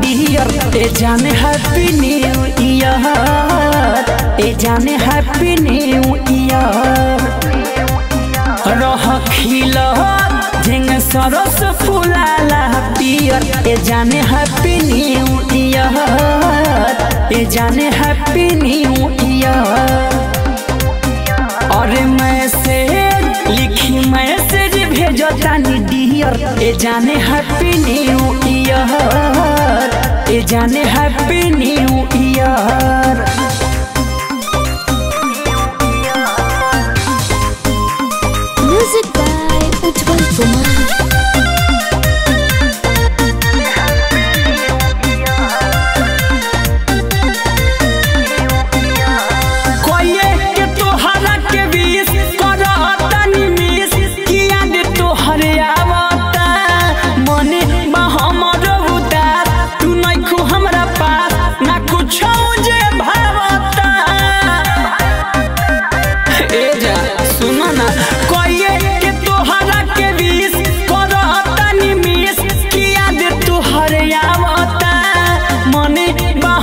Dear ए जाने happy new year. ए जाने हैप्पी न्यू ईयर। रह खिला, जिंग सरस फुलाला पियर। ए जाने हैप्पी न्यू ईयर। ए जाने हैप्पी न्यू ईयर। अरे मैसेज, लिखी मैसेज भेजो तानी डियर ए जाने हैप्पी न्यू ईयर। जाने हैप्पी न्यू ईयर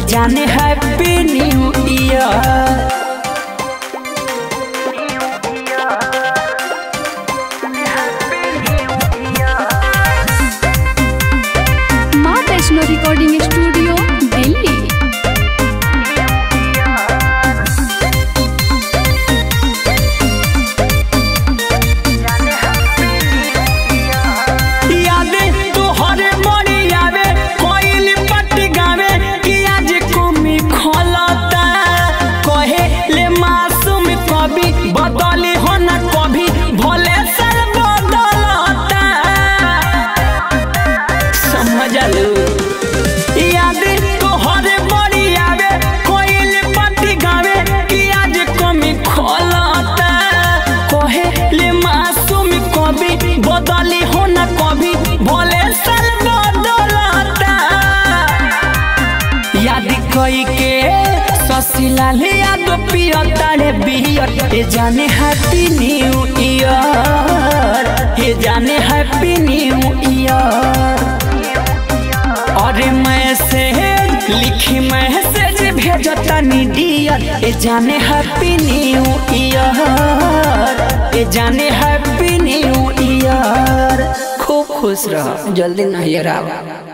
जाने हैप्पी न्यू ईयर हो न कभी याद के याद पियता रे जाने हैप्पी न्यू ईयर हे जाने हैप्पी न्यू ईयर। अरे मैसेज, लिखी मैसेज भेजो तानी डियर। ए जाने हैप्पी न्यू ईयर, ए जाने हैप्पी ईयर खूब खुश रह। जल्दी नहीं रहा।